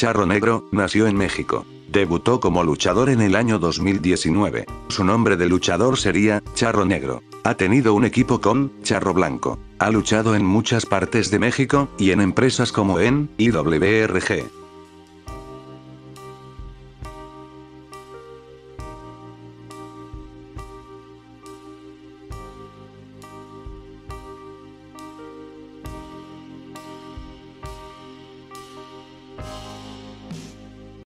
Charro Negro, nació en México. Debutó como luchador en el año 2019. Su nombre de luchador sería, Charro Negro. Ha tenido un equipo con, Charro Blanco. Ha luchado en muchas partes de México, y en empresas como en, IWRG.